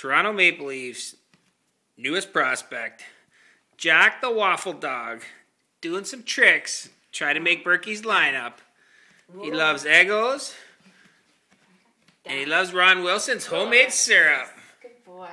Toronto Maple Leafs newest prospect, Jack the Waffle Dog, doing some tricks, Trying to make Burkie's lineup. He loves Eggos, and he loves Ron Wilson's homemade syrup. Good boy.